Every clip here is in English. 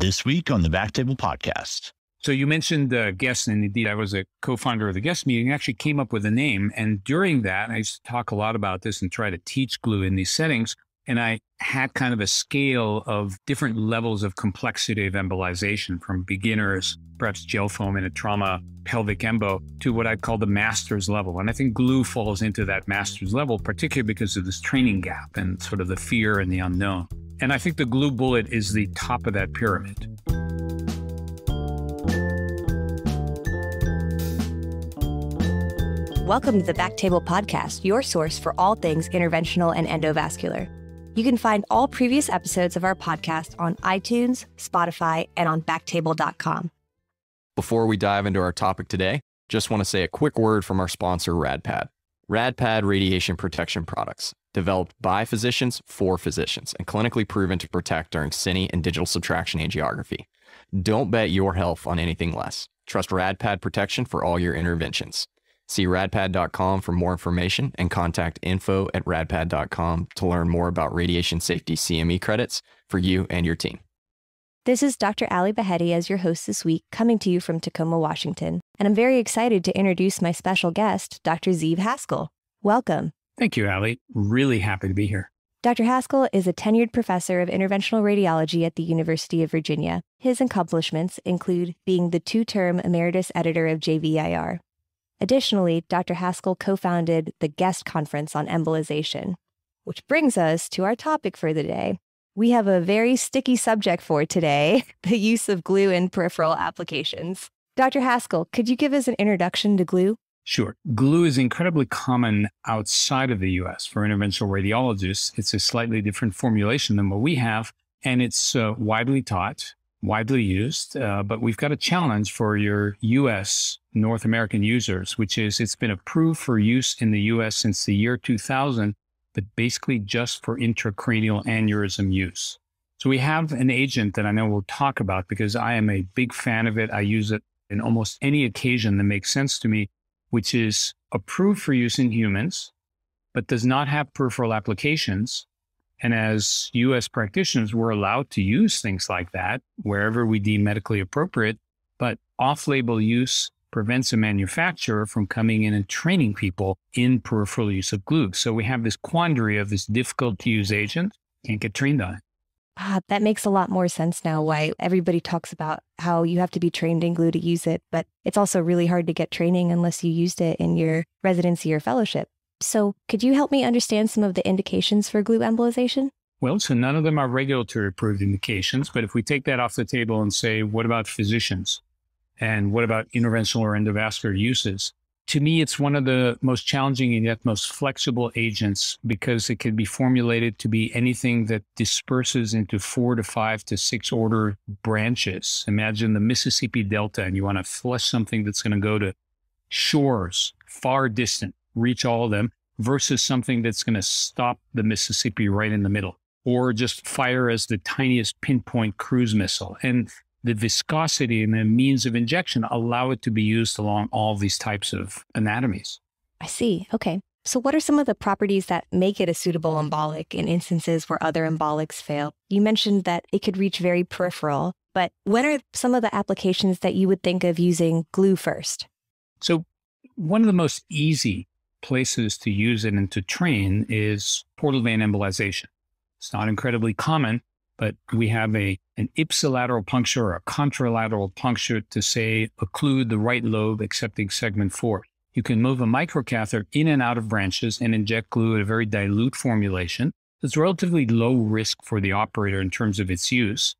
this week on the Back Table Podcast. So you mentioned uh, guests, and indeed, I was a co-founder of the GEST meeting. Actually, came up with a name, and during that, I used to talk a lot about this and try to teach glue in these settings. And I had kind of a scale of different levels of complexity of embolization, from beginners, perhaps gel foam in a trauma pelvic embo, to what I'd call the master's level. And I think glue falls into that master's level, particularly because of this training gap and sort of the fear and the unknown. And I think the glue bullet is the top of that pyramid. Welcome to the Back Table Podcast, your source for all things interventional and endovascular. You can find all previous episodes of our podcast on iTunes, Spotify, and on backtable.com. Before we dive into our topic today, just want to say a quick word from our sponsor, RadPad. RadPad radiation protection products, developed by physicians for physicians and clinically proven to protect during cine and digital subtraction angiography. Don't bet your health on anything less. Trust RadPad protection for all your interventions. See radpad.com for more information and contact info at radpad.com to learn more about radiation safety CME credits for you and your team. This is Dr. Ali Baheti as your host this week, coming to you from Tacoma, Washington. And I'm very excited to introduce my special guest, Dr. Ziv Haskal. Welcome. Thank you, Ali. Really happy to be here. Dr. Haskal is a tenured professor of interventional radiology at the University of Virginia. His accomplishments include being the two term emeritus editor of JVIR, Additionally, Dr. Haskal co founded the GEST Conference on Embolization, which brings us to our topic for the day. We have a very sticky subject for today the use of glue in peripheral applications. Dr. Haskal, could you give us an introduction to glue? Sure. Glue is incredibly common outside of the US for interventional radiologists. It's a slightly different formulation than what we have, and it's uh, widely taught widely used, uh, but we've got a challenge for your US North American users, which is it's been approved for use in the US since the year 2000, but basically just for intracranial aneurysm use. So we have an agent that I know we'll talk about because I am a big fan of it. I use it in almost any occasion that makes sense to me, which is approved for use in humans, but does not have peripheral applications and as US practitioners, we're allowed to use things like that wherever we deem medically appropriate, but off label use prevents a manufacturer from coming in and training people in peripheral use of glue. So we have this quandary of this difficult to use agent, can't get trained on it. Ah, that makes a lot more sense now why everybody talks about how you have to be trained in glue to use it, but it's also really hard to get training unless you used it in your residency or fellowship. So, could you help me understand some of the indications for glue embolization? Well, so none of them are regulatory approved indications. But if we take that off the table and say, what about physicians? And what about interventional or endovascular uses? To me, it's one of the most challenging and yet most flexible agents because it can be formulated to be anything that disperses into four to five to six order branches. Imagine the Mississippi Delta and you want to flush something that's going to go to shores far distant reach all of them versus something that's going to stop the Mississippi right in the middle or just fire as the tiniest pinpoint cruise missile. And the viscosity and the means of injection allow it to be used along all these types of anatomies. I see. Okay. So, what are some of the properties that make it a suitable embolic in instances where other embolics fail? You mentioned that it could reach very peripheral, but what are some of the applications that you would think of using glue first? So, one of the most easy places to use it and to train is portal vein embolization. It's not incredibly common, but we have a an ipsilateral puncture or a contralateral puncture to say occlude the right lobe accepting segment four. You can move a microcatheter in and out of branches and inject glue at a very dilute formulation. It's relatively low risk for the operator in terms of its use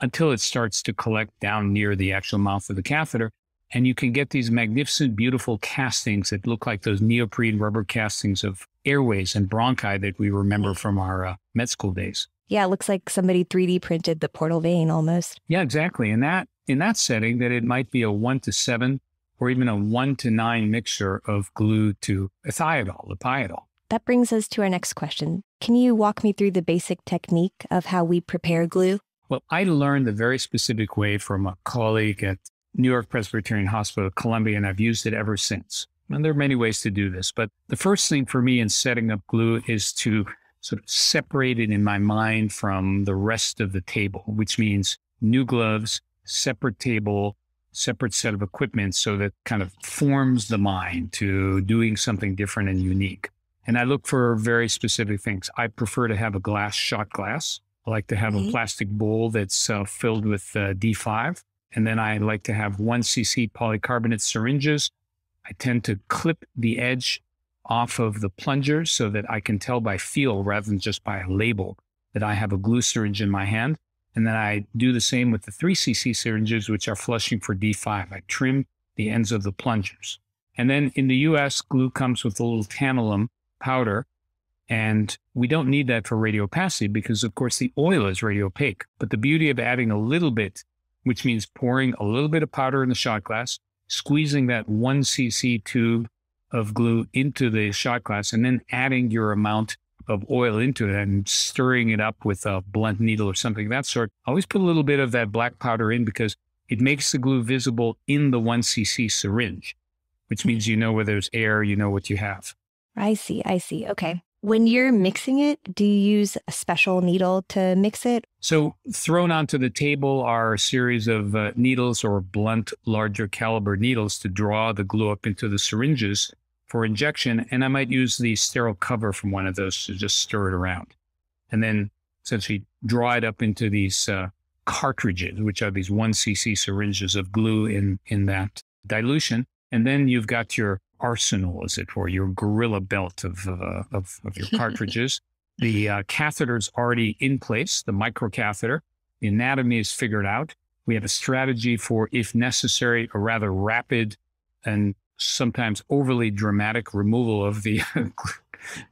until it starts to collect down near the actual mouth of the catheter. And you can get these magnificent, beautiful castings that look like those neoprene rubber castings of airways and bronchi that we remember from our uh, med school days. Yeah, it looks like somebody 3D printed the portal vein almost. Yeah, exactly. And that in that setting, that it might be a one to seven or even a one to nine mixture of glue to Ethiodol, Ethiodol. That brings us to our next question. Can you walk me through the basic technique of how we prepare glue? Well, I learned a very specific way from a colleague at New York Presbyterian Hospital, Columbia, and I've used it ever since. And there are many ways to do this, but the first thing for me in setting up glue is to sort of separated in my mind from the rest of the table, which means new gloves, separate table, separate set of equipment. So that kind of forms the mind to doing something different and unique. And I look for very specific things. I prefer to have a glass shot glass. I like to have a plastic bowl that's uh, filled with uh, D5. And then I like to have one cc polycarbonate syringes. I tend to clip the edge off of the plunger so that I can tell by feel rather than just by a label that I have a glue syringe in my hand. And then I do the same with the 3cc syringes, which are flushing for D5. I trim the ends of the plungers. And then in the US, glue comes with a little tantalum powder. And we don't need that for radiopacity because, of course, the oil is radiopaque. But the beauty of adding a little bit, which means pouring a little bit of powder in the shot glass, squeezing that one cc tube of glue into the shot glass, and then adding your amount of oil into it and stirring it up with a blunt needle or something of that sort. always put a little bit of that black powder in because it makes the glue visible in the 1 cc syringe, which means you know where there's air, you know what you have. I see. I see. Okay. When you're mixing it, do you use a special needle to mix it? So, thrown onto the table are a series of uh, needles or blunt, larger caliber needles to draw the glue up into the syringes for injection. And I might use the sterile cover from one of those to just stir it around. And then essentially draw it up into these uh, cartridges, which are these 1 cc syringes of glue in, in that dilution. And then you've got your arsenal, as it were, your gorilla belt of, uh, of, of, your cartridges. the uh, catheter is already in place, the microcatheter. The anatomy is figured out. We have a strategy for, if necessary, a rather rapid and sometimes overly dramatic removal of the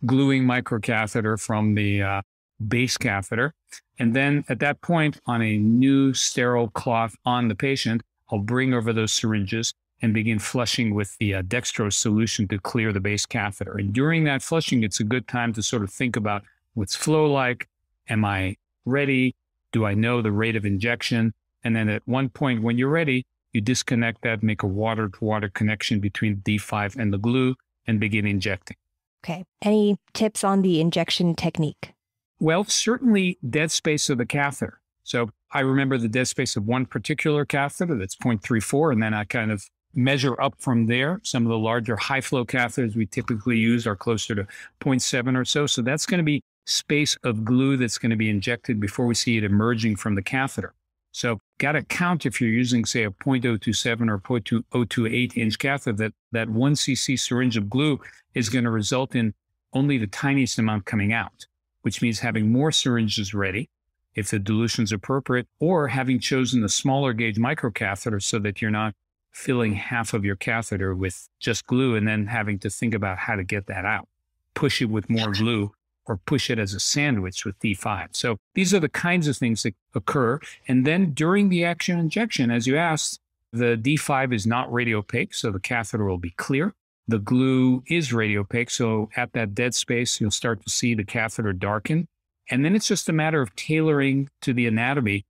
gluing microcatheter from the uh, base catheter. And then at that point, on a new sterile cloth on the patient, I'll bring over those syringes and begin flushing with the uh, dextrose solution to clear the base catheter. And during that flushing, it's a good time to sort of think about what's flow like. Am I ready? Do I know the rate of injection? And then at one point, when you're ready, you disconnect that, make a water to water connection between D5 and the glue, and begin injecting. Okay. Any tips on the injection technique? Well, certainly dead space of the catheter. So I remember the dead space of one particular catheter that's 0.34, and then I kind of measure up from there. Some of the larger high flow catheters we typically use are closer to 0.7 or so. So that's going to be space of glue that's going to be injected before we see it emerging from the catheter. So got to count if you're using, say, a 0.027 or 0.028 inch catheter, that that one cc syringe of glue is going to result in only the tiniest amount coming out, which means having more syringes ready if the dilution is appropriate, or having chosen the smaller gauge microcatheter so that you're not filling half of your catheter with just glue and then having to think about how to get that out. Push it with more glue or push it as a sandwich with D5. So these are the kinds of things that occur. And then during the action injection, as you asked, the D5 is not radiopaque, so the catheter will be clear. The glue is radiopaque, so at that dead space, you'll start to see the catheter darken. And then it's just a matter of tailoring to the anatomy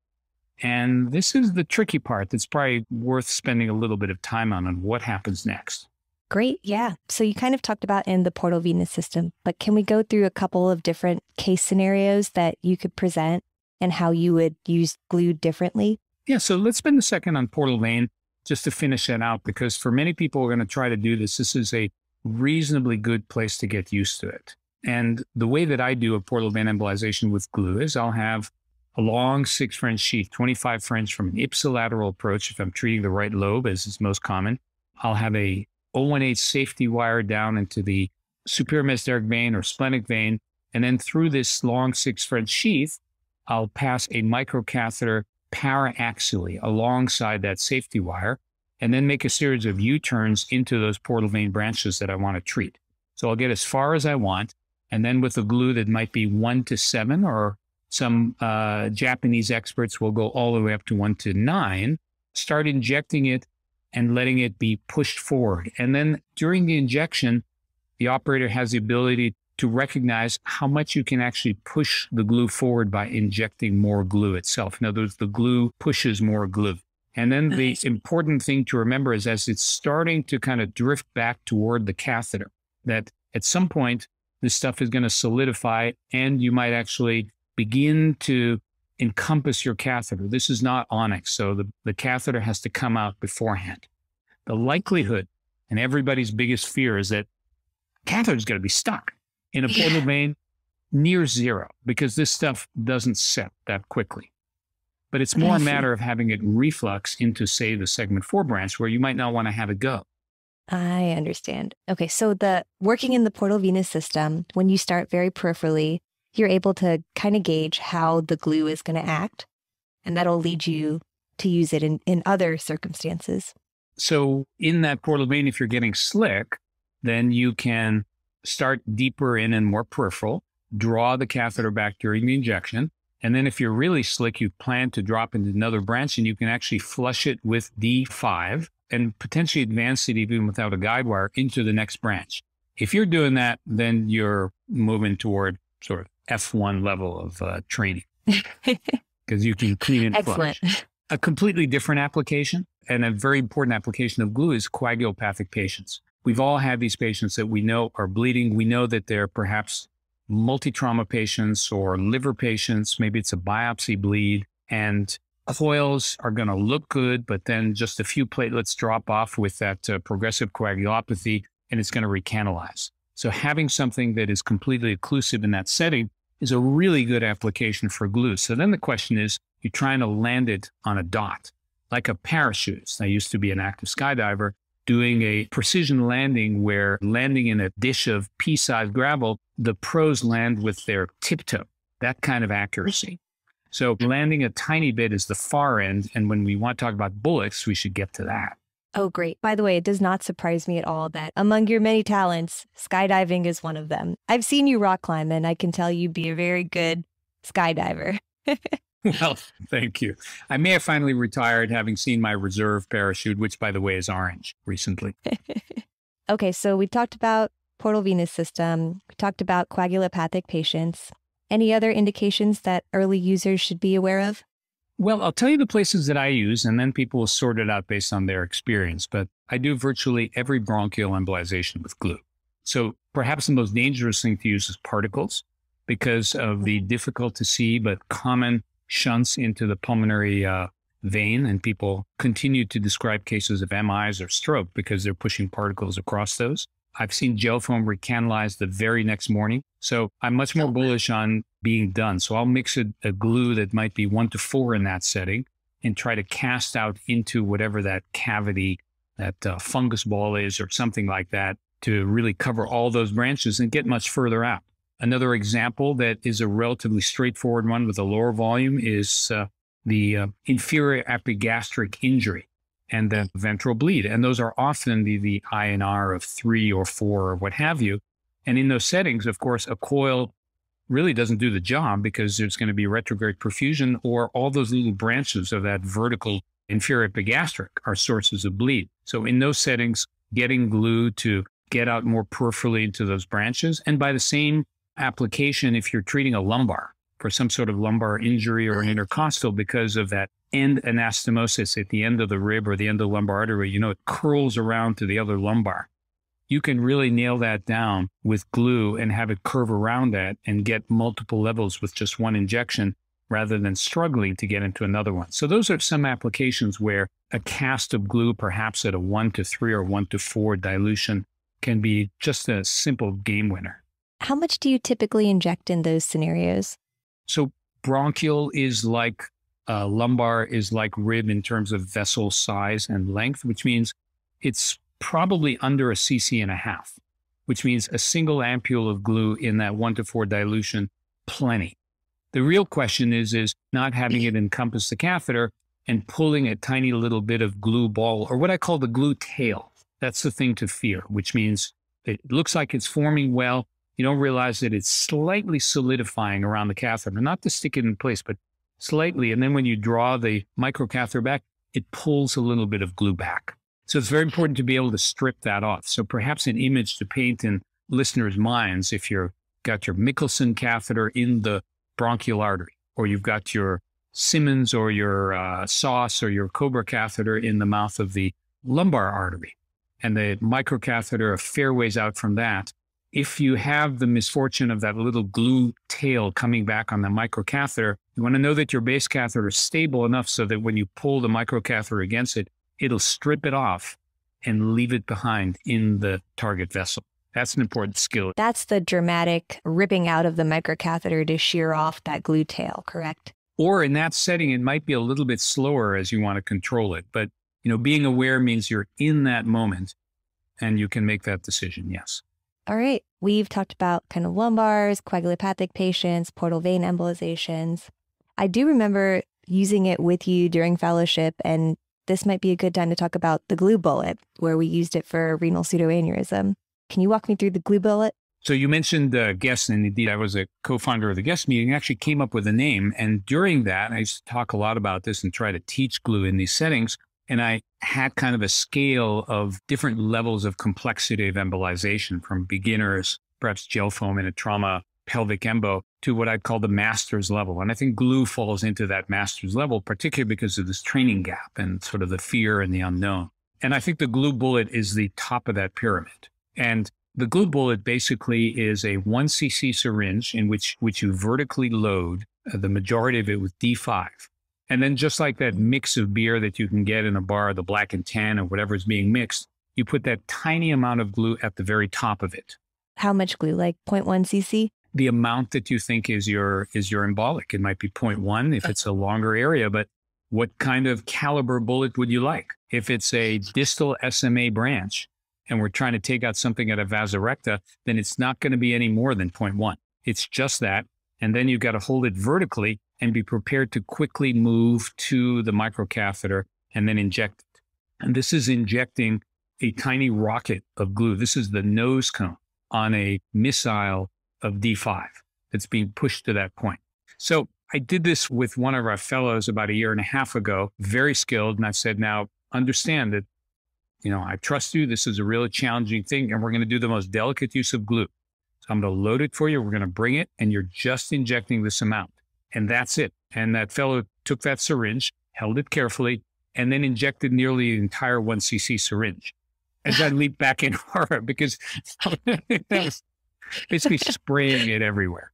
and this is the tricky part that's probably worth spending a little bit of time on on what happens next. Great. Yeah. So you kind of talked about in the portal venous system, but can we go through a couple of different case scenarios that you could present and how you would use glue differently? Yeah. So let's spend a second on portal vein just to finish that out, because for many people who are going to try to do this, this is a reasonably good place to get used to it. And the way that I do a portal vein embolization with glue is I'll have a long six French sheath, 25 French from an ipsilateral approach. If I'm treating the right lobe, as is most common, I'll have a 018 safety wire down into the superior mesenteric vein or splenic vein. And then through this long six French sheath, I'll pass a microcatheter paraxially alongside that safety wire and then make a series of U-turns into those portal vein branches that I want to treat. So I'll get as far as I want. And then with a glue that might be one to seven or some uh, Japanese experts will go all the way up to one to nine, start injecting it and letting it be pushed forward. And then during the injection, the operator has the ability to recognize how much you can actually push the glue forward by injecting more glue itself. In other words, the glue pushes more glue. And then the important thing to remember is as it's starting to kind of drift back toward the catheter, that at some point, this stuff is going to solidify and you might actually begin to encompass your catheter. This is not onyx, so the, the catheter has to come out beforehand. The likelihood, and everybody's biggest fear, is that catheter is going to be stuck in a portal yeah. vein near zero because this stuff doesn't set that quickly. But it's more a matter of having it reflux into, say, the segment four branch where you might not want to have it go. I understand. Okay, so the working in the portal venous system, when you start very peripherally, you're able to kind of gauge how the glue is going to act, and that'll lead you to use it in, in other circumstances. So, in that portal vein, if you're getting slick, then you can start deeper in and more peripheral, draw the catheter back during the injection. And then, if you're really slick, you plan to drop into another branch and you can actually flush it with D5 and potentially advance it even without a guide wire into the next branch. If you're doing that, then you're moving toward sort of F1 level of uh, training because you can clean and Excellent. flush. A completely different application and a very important application of glue is coagulopathic patients. We've all had these patients that we know are bleeding. We know that they're perhaps multi trauma patients or liver patients. Maybe it's a biopsy bleed and coils are going to look good, but then just a few platelets drop off with that uh, progressive coagulopathy and it's going to recanalize. So having something that is completely occlusive in that setting is a really good application for glue. So then the question is, you're trying to land it on a dot, like a parachute. I used to be an active skydiver doing a precision landing where landing in a dish of pea-sized gravel, the pros land with their tiptoe, that kind of accuracy. So landing a tiny bit is the far end. And when we want to talk about bullets, we should get to that. Oh, great. By the way, it does not surprise me at all that among your many talents, skydiving is one of them. I've seen you rock climb, and I can tell you be a very good skydiver. well, thank you. I may have finally retired having seen my reserve parachute, which, by the way, is orange recently. okay, so we talked about portal venous system, we talked about coagulopathic patients. Any other indications that early users should be aware of? Well, I'll tell you the places that I use, and then people will sort it out based on their experience. But I do virtually every bronchial embolization with glue. So perhaps the most dangerous thing to use is particles because of the difficult to see but common shunts into the pulmonary uh, vein. And people continue to describe cases of MIs or stroke because they're pushing particles across those. I've seen gel foam recanalize the very next morning. So I'm much more bullish on being done. So I'll mix a, a, glue that might be one to four in that setting and try to cast out into whatever that cavity, that uh, fungus ball is or something like that to really cover all those branches and get much further out. Another example that is a relatively straightforward one with a lower volume is uh, the uh, inferior epigastric injury and the ventral bleed. And those are often the, the INR of three or four or what have you. And in those settings, of course, a coil really doesn't do the job because there's going to be retrograde perfusion or all those little branches of that vertical inferior epigastric are sources of bleed. So in those settings, getting glue to get out more peripherally into those branches. And by the same application, if you're treating a lumbar for some sort of lumbar injury or an intercostal because of that end anastomosis at the end of the rib or the end of the lumbar artery, you know, it curls around to the other lumbar. You can really nail that down with glue and have it curve around that and get multiple levels with just one injection rather than struggling to get into another one. So those are some applications where a cast of glue, perhaps at a one to three or one to four dilution, can be just a simple game winner. How much do you typically inject in those scenarios? So bronchial is like uh, lumbar is like rib in terms of vessel size and length, which means it's probably under a cc and a half, which means a single ampule of glue in that one to four dilution, plenty. The real question is, is not having it encompass the catheter and pulling a tiny little bit of glue ball or what I call the glue tail. That's the thing to fear, which means it looks like it's forming well. You don't realize that it's slightly solidifying around the catheter, not to stick it in place, but slightly. And then when you draw the microcatheter back, it pulls a little bit of glue back. So it's very important to be able to strip that off. So perhaps an image to paint in listeners' minds if you've got your Mikaelsson catheter in the bronchial artery, or you've got your Simmons or your uh, SOS or your Cobra catheter in the mouth of the lumbar artery, and the microcatheter a fair ways out from that if you have the misfortune of that little glue tail coming back on the microcatheter, you want to know that your base catheter is stable enough so that when you pull the microcatheter against it, it'll strip it off and leave it behind in the target vessel. That's an important skill. That's the dramatic ripping out of the microcatheter to shear off that glue tail, correct? Or in that setting, it might be a little bit slower as you want to control it. But, you know, being aware means you're in that moment and you can make that decision. Yes. All right. We've talked about kind of lumbars, coagulopathic patients, portal vein embolizations. I do remember using it with you during fellowship, and this might be a good time to talk about the glue bullet, where we used it for renal pseudoaneurysm. Can you walk me through the glue bullet? So you mentioned uh, guests, and indeed, I was a co-founder of the GEST meeting. Actually, came up with a name, and during that, I used to talk a lot about this and try to teach glue in these settings. And I had kind of a scale of different levels of complexity of embolization from beginners, perhaps gel foam in a trauma pelvic embo, to what I'd call the master's level. And I think glue falls into that master's level, particularly because of this training gap and sort of the fear and the unknown. And I think the glue bullet is the top of that pyramid. And the glue bullet basically is a one cc syringe in which, which you vertically load uh, the majority of it with D5. And then just like that mix of beer that you can get in a bar, the black and tan or whatever is being mixed, you put that tiny amount of glue at the very top of it. How much glue? Like 0.1 cc? The amount that you think is your is your embolic. It might be 0.1 if it's a longer area, but what kind of caliber bullet would you like? If it's a distal SMA branch and we're trying to take out something at a vasa recta, then it's not going to be any more than 0.1. It's just that. And then you've got to hold it vertically and be prepared to quickly move to the microcatheter and then inject it. And this is injecting a tiny rocket of glue. This is the nose cone on a missile of D5 that's being pushed to that point. So I did this with one of our fellows about a year and a half ago, very skilled. And I said, now understand that, you know, I trust you. This is a really challenging thing. And we're going to do the most delicate use of glue. So I'm going to load it for you. We're going to bring it and you're just injecting this amount and that's it. And that fellow took that syringe, held it carefully, and then injected nearly the entire one cc syringe. As I leaped back in horror because that was basically spraying it everywhere.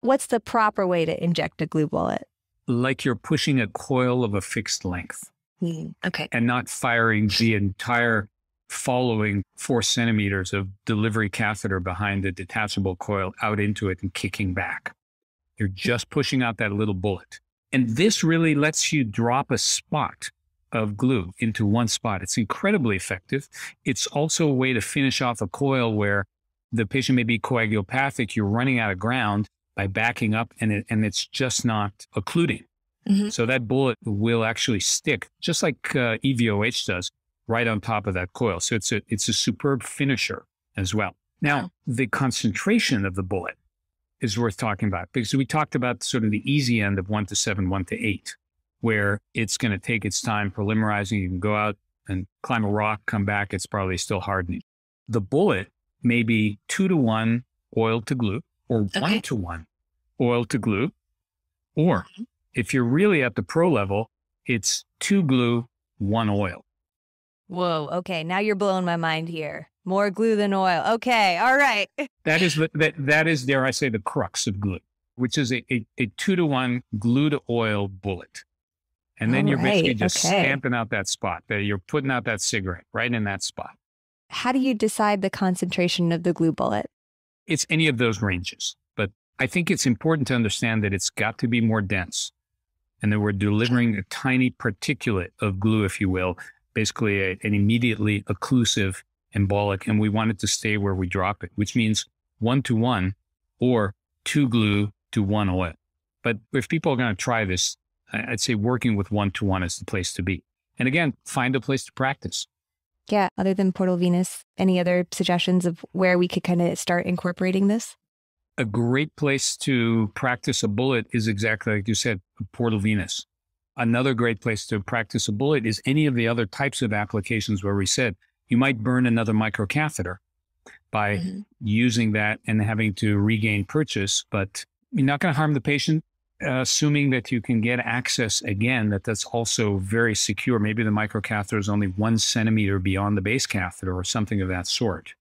What's the proper way to inject a glue bullet? Like you're pushing a coil of a fixed length. Mm, okay. And not firing the entire following four centimeters of delivery catheter behind the detachable coil out into it and kicking back. You're just pushing out that little bullet. And this really lets you drop a spot of glue into one spot. It's incredibly effective. It's also a way to finish off a coil where the patient may be coagulopathic. You're running out of ground by backing up and, it, and it's just not occluding. Mm-hmm. So that bullet will actually stick just like uh, EVOH does right on top of that coil. So it's a, it's a superb finisher as well. Now, the concentration of the bullet is worth talking about because we talked about sort of the easy end of one to seven, one to eight, where it's going to take its time polymerizing. You can go out and climb a rock, come back, it's probably still hardening. The bullet may be two to one oil to glue or okay. one to one oil to glue. Or if you're really at the pro level, it's two glue, one oil. Whoa. Okay. Now you're blowing my mind here. More glue than oil. Okay. All right. that is the, that, that is, dare I say, the crux of glue, which is a, a, a two to one glue to oil bullet. And then All you're right. basically just okay. stamping out that spot. That you're putting out that cigarette right in that spot. How do you decide the concentration of the glue bullet? It's any of those ranges. But I think it's important to understand that it's got to be more dense and that we're delivering a tiny particulate of glue, if you will, basically a, an immediately occlusive embolic, and we want it to stay where we drop it, which means one to one or two glue to one oil. But if people are going to try this, I'd say working with one to one is the place to be. And again, find a place to practice. Yeah. Other than Portal Venous, any other suggestions of where we could kind of start incorporating this? A great place to practice a bullet is exactly like you said, Portal Venous. Another great place to practice a bullet is any of the other types of applications where we said you might burn another microcatheter by mm-hmm. using that and having to regain purchase, but you're not going to harm the patient, uh, assuming that you can get access again, that that's also very secure. Maybe the microcatheter is only one centimeter beyond the base catheter or something of that sort.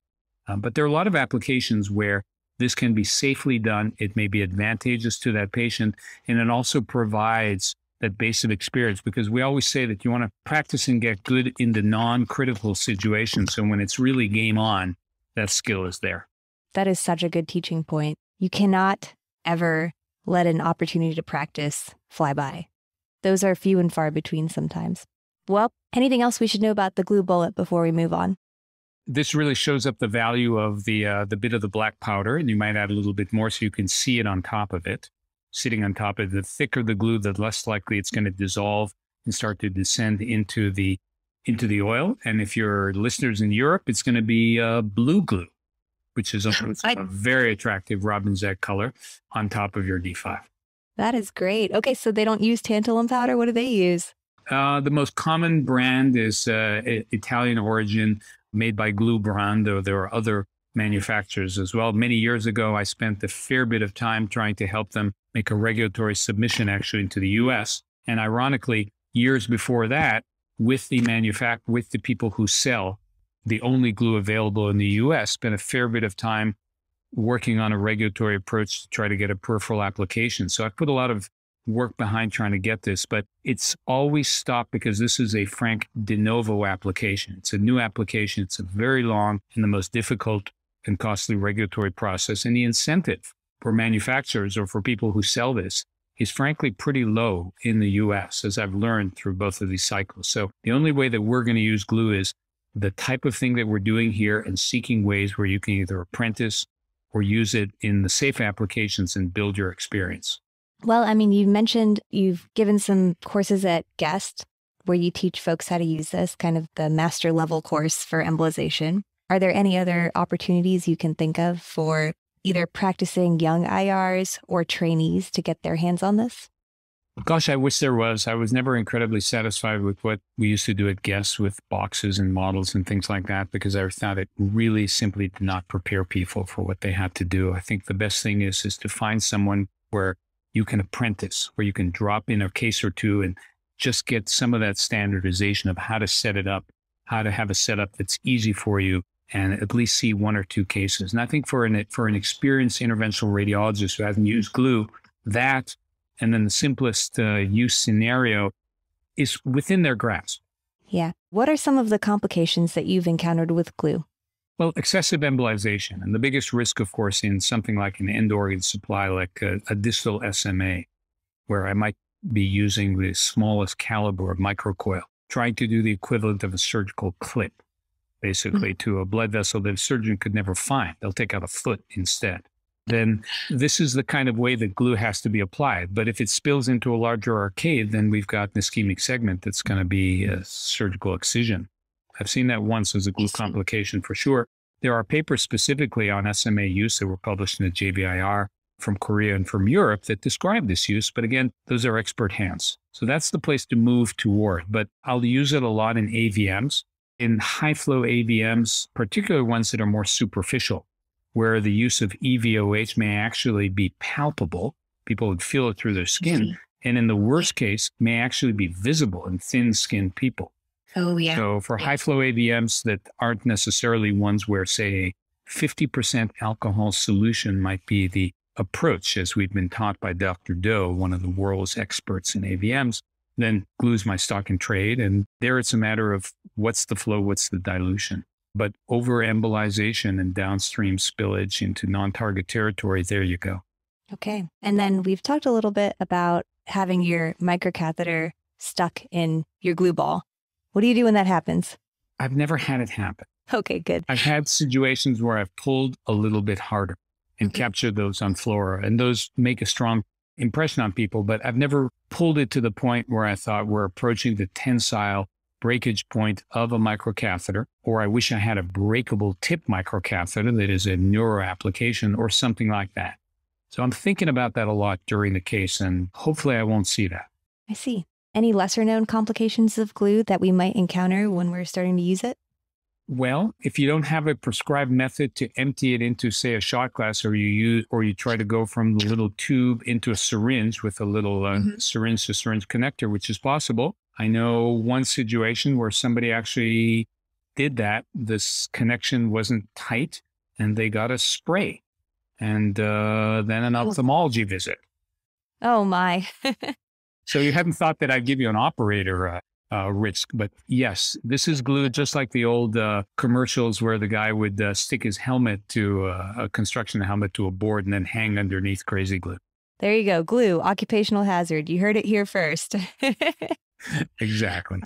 Um, but there are a lot of applications where this can be safely done. It may be advantageous to that patient, and it also provides that base of experience because we always say that you want to practice and get good in the non-critical situations. So when it's really game on, that skill is there. That is such a good teaching point. You cannot ever let an opportunity to practice fly by. Those are few and far between sometimes. Well, anything else we should know about the glue bullet before we move on? This really shows up the value of the uh, the bit of the black powder, and you might add a little bit more so you can see it on top of it, sitting on top of it. The thicker the glue, the less likely it's going to dissolve and start to descend into the into the oil. And if you're listeners in Europe, it's going to be uh, blue glue, which is a, I- a very attractive robin's egg color on top of your D5. That is great. Okay, so they don't use tantalum powder. What do they use? Uh, the most common brand is uh, Italian origin, made by Glubran, though there are other manufacturers as well. Many years ago, I spent a fair bit of time trying to help them make a regulatory submission actually into the US. And ironically, years before that, with the manufact with the people who sell the only glue available in the US, spent a fair bit of time working on a regulatory approach to try to get a peripheral application. So I put a lot of work behind trying to get this, but it's always stopped because this is a frank de novo application. It's a new application. It's a very long and the most difficult and costly regulatory process. And the incentive for manufacturers or for people who sell this is frankly pretty low in the US, as I've learned through both of these cycles. So the only way that we're going to use glue is the type of thing that we're doing here and seeking ways where you can either apprentice or use it in the safe applications and build your experience. Well, I mean, you've mentioned you've given some courses at GEST where you teach folks how to use this, kind of the master level course for embolization. Are there any other opportunities you can think of for either practicing young IRs or trainees to get their hands on this? Gosh, I wish there was. I was never incredibly satisfied with what we used to do at GEST with boxes and models and things like that because I thought it really simply did not prepare people for what they had to do. I think the best thing is is to find someone where you can apprentice, where you can drop in a case or two and just get some of that standardization of how to set it up, how to have a setup that's easy for you, and at least see one or two cases. And I think for an for an experienced interventional radiologist who hasn't used glue, that and then the simplest uh, use scenario is within their grasp. Yeah. What are some of the complications that you've encountered with glue? Well, excessive embolization, and the biggest risk, of course, in something like an end organ supply, like a, a distal SMA, where I might be using the smallest caliber of microcoil, trying to do the equivalent of a surgical clip, basically, mm-hmm. to a blood vessel that a surgeon could never find. They'll take out a foot instead. Then this is the kind of way that glue has to be applied. But if it spills into a larger arcade, then we've got an ischemic segment that's going to be a surgical excision. I've seen that once as a glue complication for sure. There are papers specifically on SMA use that were published in the JVIR from Korea and from Europe that describe this use. But again, those are expert hands. So that's the place to move toward. But I'll use it a lot in AVMs, in high flow AVMs, particularly ones that are more superficial, where the use of EVOH may actually be palpable. People would feel it through their skin. Mm-hmm. And in the worst case, may actually be visible in thin skinned people. Oh, yeah. So for high flow AVMs that aren't necessarily ones where, say, a 50% alcohol solution might be the approach, as we've been taught by Dr. Do, one of the world's experts in AVMs, then glue's my stock in trade. And there it's a matter of what's the flow, what's the dilution. But over embolization and downstream spillage into non target territory, there you go. Okay. And then we've talked a little bit about having your microcatheter stuck in your glue ball. What do you do when that happens? I've never had it happen. Okay, good. I've had situations where I've pulled a little bit harder and captured those on fluoro, and those make a strong impression on people. But I've never pulled it to the point where I thought we're approaching the tensile breakage point of a microcatheter, or I wish I had a breakable tip microcatheter that is a neuro application or something like that. So I'm thinking about that a lot during the case, and hopefully I won't see that. I see. Any lesser known complications of glue that we might encounter when we're starting to use it? Well, if you don't have a prescribed method to empty it into, say, a shot glass, or you use, or you try to go from the little tube into a syringe with a little uh, Mhm. syringe to syringe connector, which is possible. I know one situation where somebody actually did that. This connection wasn't tight, and they got a spray and uh, then an ophthalmology visit. Oh my. so you hadn't thought that I'd give you an operator uh, uh, risk, but yes, this is glue just like the old uh, commercials where the guy would uh, stick his helmet to uh, a construction helmet to a board and then hang underneath crazy glue. There you go. Glue, occupational hazard. You heard it here first. exactly.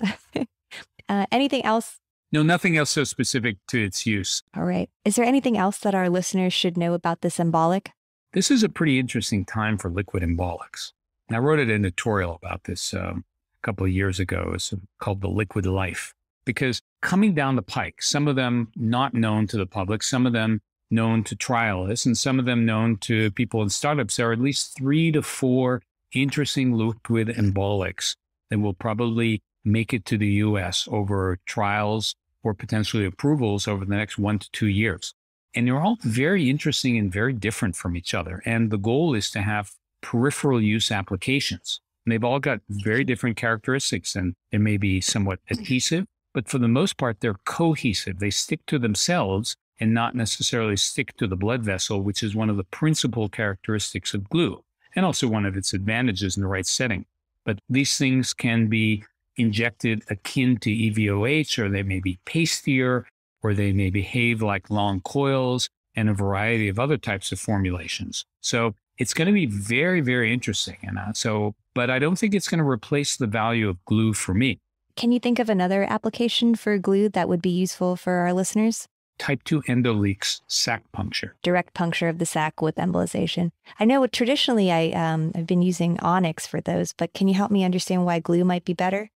Uh, anything else? No, nothing else so specific to its use. All right. Is there anything else that our listeners should know about this embolic? This is a pretty interesting time for liquid embolics. And I wrote an editorial about this um, couple of years ago. It's called The Liquid Life. Because coming down the pike, some of them not known to the public, some of them known to trialists, and some of them known to people in startups, there are at least three to four interesting liquid embolics that will probably make it to the US over trials or potentially approvals over the next one to two years. And they're all very interesting and very different from each other. And the goal is to have peripheral use applications. And they've all got very different characteristics and they may be somewhat adhesive, but for the most part, they're cohesive. They stick to themselves and not necessarily stick to the blood vessel, which is one of the principal characteristics of glue and also one of its advantages in the right setting. But these things can be injected akin to EVOH, or they may be pastier, or they may behave like long coils, and a variety of other types of formulations. So it's going to be very, very interesting. And uh, so, but I don't think it's going to replace the value of glue for me. Can you think of another application for glue that would be useful for our listeners? Type 2 endoleaks sac puncture. Direct puncture of the sac with embolization. I know traditionally I, um, I've been using Onyx for those, but can you help me understand why glue might be better?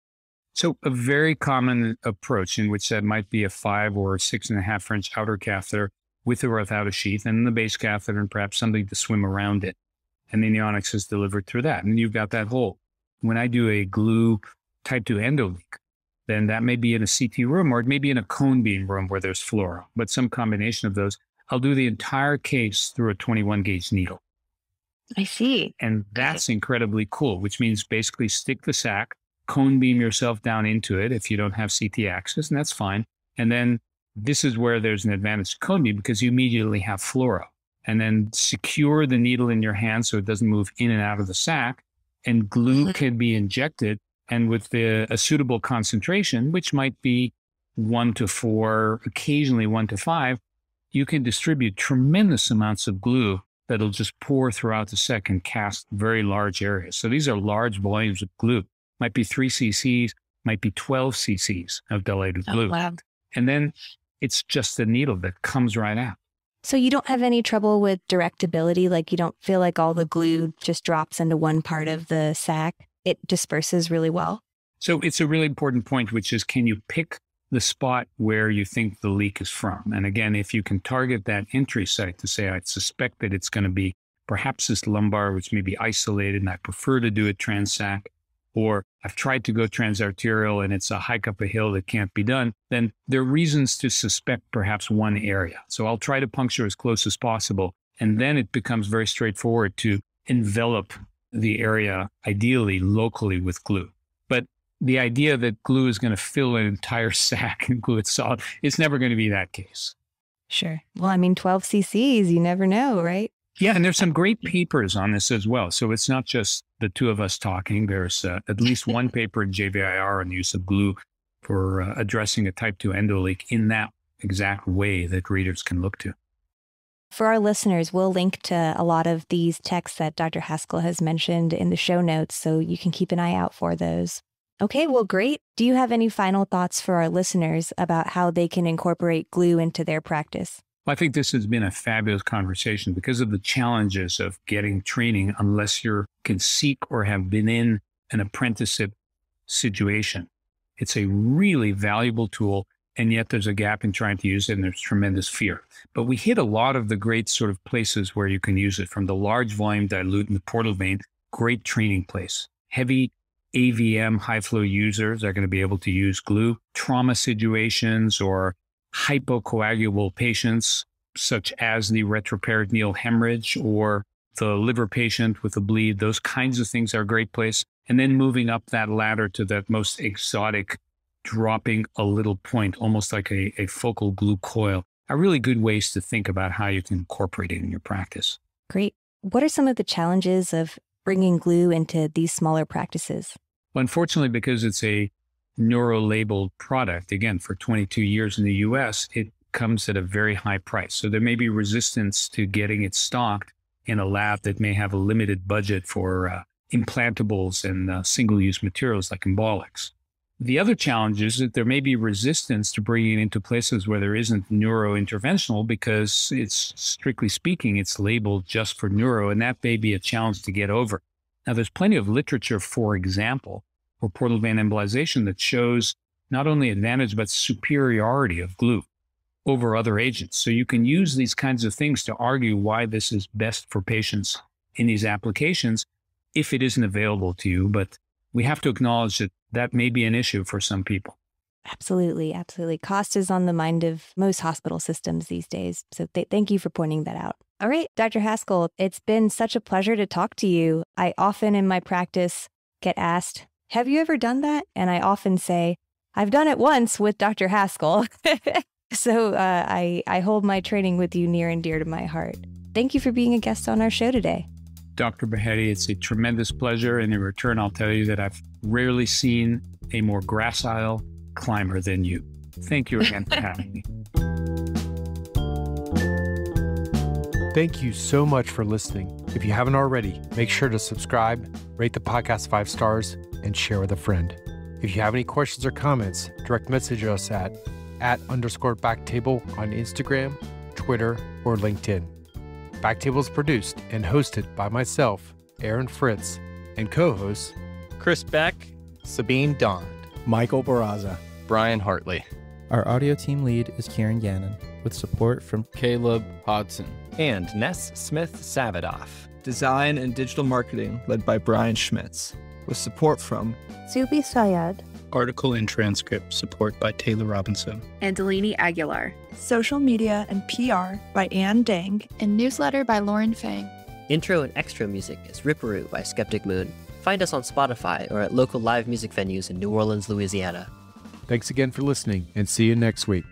So a very common approach in which that might be a five or six and a half inch outer catheter with or without a sheath and the base catheter and perhaps something to swim around it. And then the onyx is delivered through that. And you've got that hole. When I do a glue type 2 endoleak, then that may be in a CT room or it may be in a cone beam room where there's fluoro, but some combination of those. I'll do the entire case through a 21 gauge needle. I see. And that's incredibly cool, which means basically stick the sac, cone beam yourself down into it if you don't have CT access, and that's fine. And then this is where there's an advantage to cone because you immediately have fluoro. And then secure the needle in your hand so it doesn't move in and out of the sac. And glue mm-hmm. can be injected. And with the, a suitable concentration, which might be one to four, occasionally one to five, you can distribute tremendous amounts of glue that'll just pour throughout the sac and cast very large areas. So these are large volumes of glue might be three cc's, might be 12 cc's of dilated glue. Oh, wow. And then it's just a needle that comes right out. So you don't have any trouble with directability? Like you don't feel like all the glue just drops into one part of the sac? It disperses really well? So it's a really important point, which is can you pick the spot where you think the leak is from? And again, if you can target that entry site to say, I suspect that it's going to be perhaps this lumbar, which may be isolated, and I prefer to do it transsac, or I've tried to go transarterial and it's a hike up a hill that can't be done, then there are reasons to suspect perhaps one area. So I'll try to puncture as close as possible. And then it becomes very straightforward to envelop the area, ideally locally with glue. But the idea that glue is going to fill an entire sac and glue it solid, it's never going to be that case. Sure. Well, I mean, 12 cc's, you never know, right? Yeah, and there's some great papers on this as well. So it's not just the two of us talking. There's uh, at least one paper in JVIR on the use of glue for uh, addressing a type 2 endoleak in that exact way that readers can look to. For our listeners, we'll link to a lot of these texts that Dr. Haskal has mentioned in the show notes, so you can keep an eye out for those. Okay, well, great. Do you have any final thoughts for our listeners about how they can incorporate glue into their practice? I think this has been a fabulous conversation because of the challenges of getting training unless you can seek or have been in an apprenticeship situation. It's a really valuable tool, and yet there's a gap in trying to use it, and there's tremendous fear. But we hit a lot of the great sort of places where you can use it from the large volume dilute in the portal vein, great training place. Heavy AVM high flow users are going to be able to use glue, trauma situations or hypocoagulable patients, such as the retroperitoneal hemorrhage or the liver patient with a bleed. Those kinds of things are a great place. And then moving up that ladder to that most exotic, dropping a little point, almost like a, a focal glue coil. are really good ways to think about how you can incorporate it in your practice. Great. What are some of the challenges of bringing glue into these smaller practices? Well, unfortunately, because it's a neuro labeled product, again, for 22 years in the US, it comes at a very high price. So there may be resistance to getting it stocked in a lab that may have a limited budget for uh, implantables and uh, single use materials like embolics. The other challenge is that there may be resistance to bringing it into places where there isn't neurointerventional because it's strictly speaking, it's labeled just for neuro, and that may be a challenge to get over. Now, there's plenty of literature, for example, for portal vein embolization that shows not only advantage, but superiority of glue over other agents. So you can use these kinds of things to argue why this is best for patients in these applications if it isn't available to you. But we have to acknowledge that that may be an issue for some people. Absolutely, absolutely. Cost is on the mind of most hospital systems these days. So th- thank you for pointing that out. All right, Dr. Haskal, it's been such a pleasure to talk to you. I often in my practice get asked, Have you ever done that? And I often say, I've done it once with Dr. Haskal. so uh, I, I hold my training with you near and dear to my heart. Thank you for being a guest on our show today. Dr. Baheti, it's a tremendous pleasure. And in return, I'll tell you that I've rarely seen a more gracile climber than you. Thank you again for having me. Thank you so much for listening. If you haven't already, make sure to subscribe, rate the podcast five stars, and share with a friend. If you have any questions or comments, direct message us at at underscore backtable on Instagram, Twitter, or LinkedIn. Backtable is produced and hosted by myself, Aaron Fritz, and co-hosts Chris Beck, Sabeen Dhand, Michael Barraza, Brian Hartley. Our audio team lead is Kieran Gannon, with support from Caleb Hodson, and Ness Smith Savadoff. Design and digital marketing led by Brian Schmitz, with support from Zubi Sayed, Article and transcript support by Taylor Robinson, and Delaney Aguilar. Social media and PR by Ann Dang, and newsletter by Lauren Fang. Intro and extra music is Ripperoo by Skeptic Moon. Find us on Spotify or at local live music venues in New Orleans, Louisiana. Thanks again for listening and see you next week.